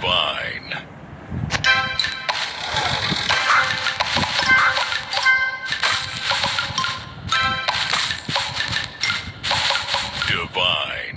divine. Divine.